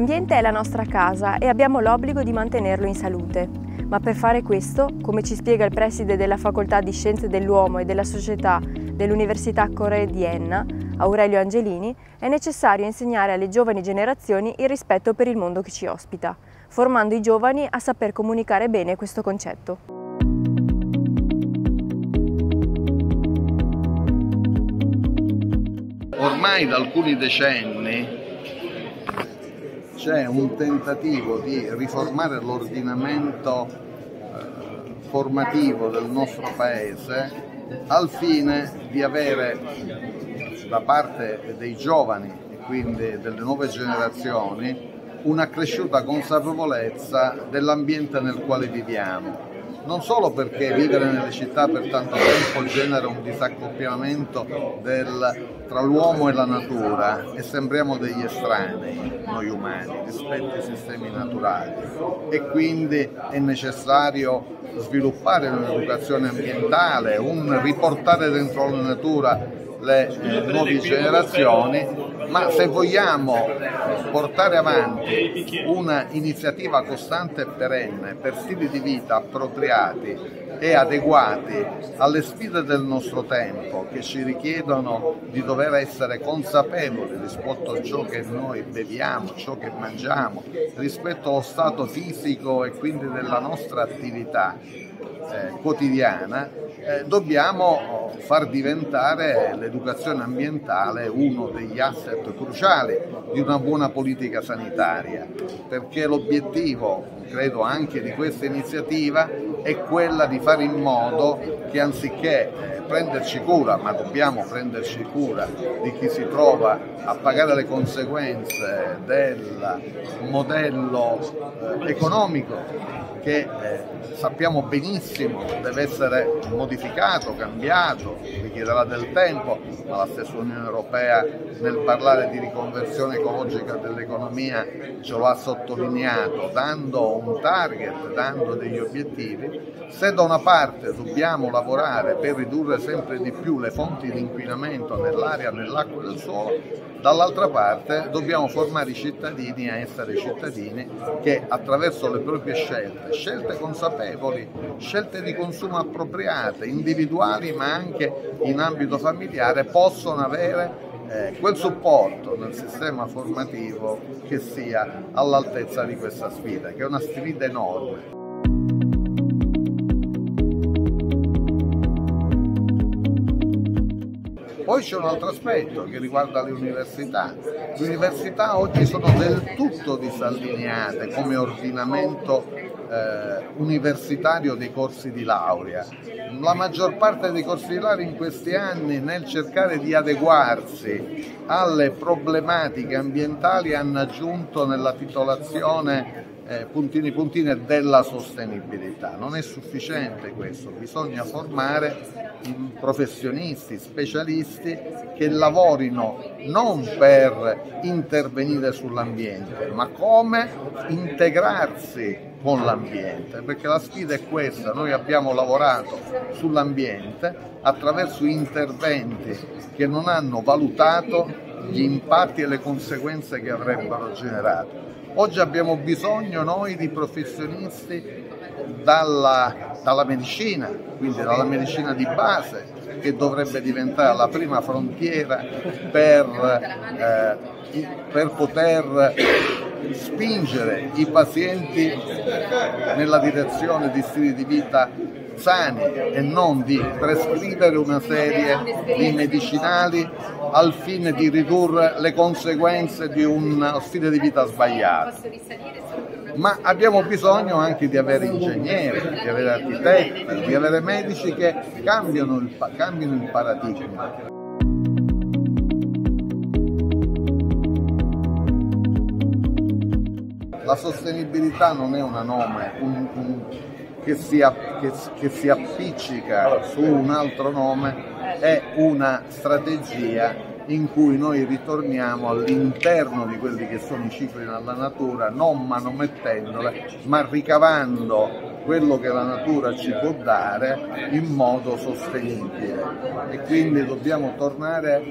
L'ambiente è la nostra casa e abbiamo l'obbligo di mantenerlo in salute. Ma per fare questo, come ci spiega il preside della Facoltà di Scienze dell'Uomo e della Società dell'Università Corre di Enna, Aurelio Angelini, è necessario insegnare alle giovani generazioni il rispetto per il mondo che ci ospita, formando i giovani a saper comunicare bene questo concetto. Ormai da alcuni decenni c'è un tentativo di riformare l'ordinamento eh, formativo del nostro paese al fine di avere da parte dei giovani e quindi delle nuove generazioni un'accresciuta consapevolezza dell'ambiente nel quale viviamo non solo perché vivere nelle città per tanto tempo genera un disaccoppiamento del, tra l'uomo e la natura e sembriamo degli estranei, noi umani, rispetto ai sistemi naturali. E quindi è necessario sviluppare un'educazione ambientale, un riportare dentro la natura le eh, nuove generazioni, ma se vogliamo portare avanti un'iniziativa costante e perenne per stili di vita appropriati e adeguati alle sfide del nostro tempo che ci richiedono di dover essere consapevoli rispetto a ciò che noi beviamo, ciò che mangiamo, rispetto allo stato fisico e quindi della nostra attività eh, quotidiana, eh, dobbiamo far diventare l'educazione ambientale uno degli asset cruciali di una buona politica sanitaria, perché l'obiettivo, credo anche di questa iniziativa, è quella di fare in modo che anziché eh, prenderci cura, ma dobbiamo prenderci cura di chi si trova a pagare le conseguenze del modello eh, economico che eh, sappiamo benissimo deve essere modificato, cambiato, richiederà del tempo, ma la stessa Unione Europea nel parlare di riconversione ecologica dell'economia ce lo ha sottolineato, dando un target, dando degli obiettivi. Se da una parte dobbiamo lavorare per ridurre sempre di più le fonti di inquinamento nell'aria, nell'acqua e nel suolo, dall'altra parte dobbiamo formare i cittadini a essere cittadini che attraverso le proprie scelte, scelte consapevoli, scelte di consumo appropriate, individuali ma anche in ambito familiare, possono avere eh, quel supporto nel sistema formativo che sia all'altezza di questa sfida, che è una sfida enorme. Poi c'è un altro aspetto che riguarda le università. Le università oggi sono del tutto disallineate come ordinamento eh, universitario dei corsi di laurea. La maggior parte dei corsi di laurea in questi anni nel cercare di adeguarsi alle problematiche ambientali hanno aggiunto nella titolazione eh, puntini puntini della sostenibilità. Non è sufficiente questo, bisogna formare professionisti, specialisti che lavorino non per intervenire sull'ambiente, ma come integrarsi con l'ambiente, perché la sfida è questa, noi abbiamo lavorato sull'ambiente attraverso interventi che non hanno valutato gli impatti e le conseguenze che avrebbero generato. Oggi abbiamo bisogno noi di professionisti dalla, dalla medicina, quindi dalla medicina di base, che dovrebbe diventare la prima frontiera per, eh, per poter spingere i pazienti nella direzione di stili di vita sani e non di prescrivere una serie di medicinali al fine di ridurre le conseguenze di uno stile di vita sbagliato. Ma abbiamo bisogno anche di avere ingegneri, di avere architetti, di avere medici che cambiano il, cambiano il paradigma. La sostenibilità non è una nome, un, un, che, si, che, che si appiccica su un altro nome, è una strategia in cui noi ritorniamo all'interno di quelli che sono i cicli della natura, non manomettendole, ma ricavando quello che la natura ci può dare in modo sostenibile. E quindi dobbiamo tornare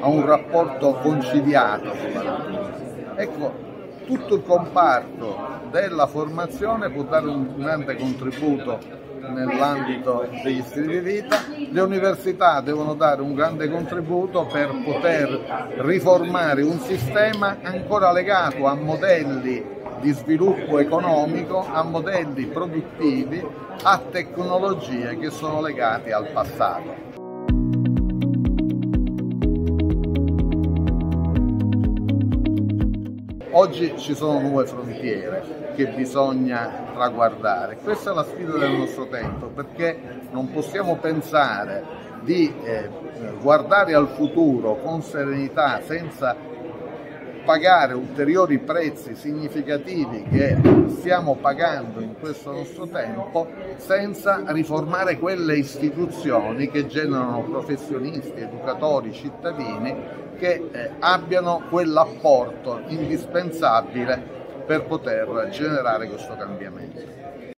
a un rapporto conciliato con la natura. Ecco, tutto il comparto della formazione può dare un grande contributo nell'ambito degli stili di vita, le università devono dare un grande contributo per poter riformare un sistema ancora legato a modelli di sviluppo economico, a modelli produttivi, a tecnologie che sono legate al passato. Oggi ci sono nuove frontiere che bisogna traguardare. Questa è la sfida del nostro tempo perché non possiamo pensare di eh, guardare al futuro con serenità senza pagare ulteriori prezzi significativi che stiamo pagando questo nostro tempo senza riformare quelle istituzioni che generano professionisti, educatori, cittadini che eh, abbiano quell'apporto indispensabile per poter generare questo cambiamento.